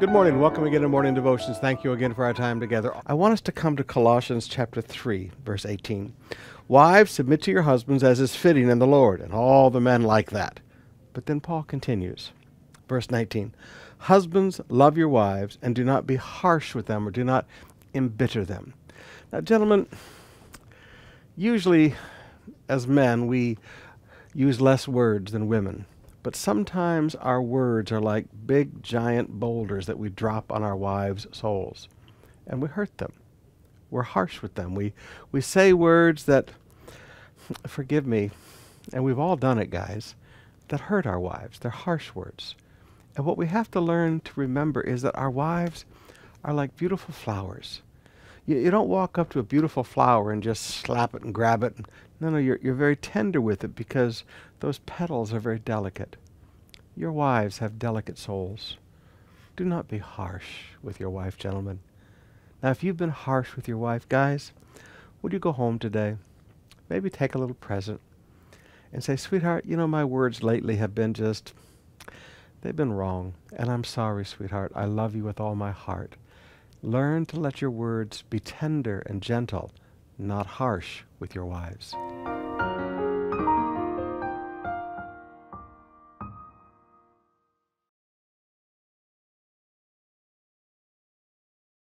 Good morning. Welcome again to Morning Devotions. Thank you again for our time together. I want us to come to Colossians chapter 3, verse 18. Wives, submit to your husbands as is fitting in the Lord, and all the men like that. But then Paul continues. Verse 19. Husbands, love your wives, and do not be harsh with them, or do not embitter them. Now, gentlemen, usually as men, we use less words than women. But sometimes our words are like big giant boulders that we drop on our wives' souls, and we hurt them. We're harsh with them. We, we say words that, forgive me, and we've all done it, guys, that hurt our wives. They're harsh words. And what we have to learn to remember is that our wives are like beautiful flowers. You, you don't walk up to a beautiful flower and just slap it and grab it. No, no, you're, you're very tender with it because those petals are very delicate. Your wives have delicate souls. Do not be harsh with your wife, gentlemen. Now, if you've been harsh with your wife, guys, would you go home today? Maybe take a little present and say, Sweetheart, you know, my words lately have been just, they've been wrong. And I'm sorry, sweetheart. I love you with all my heart. Learn to let your words be tender and gentle, not harsh with your wives.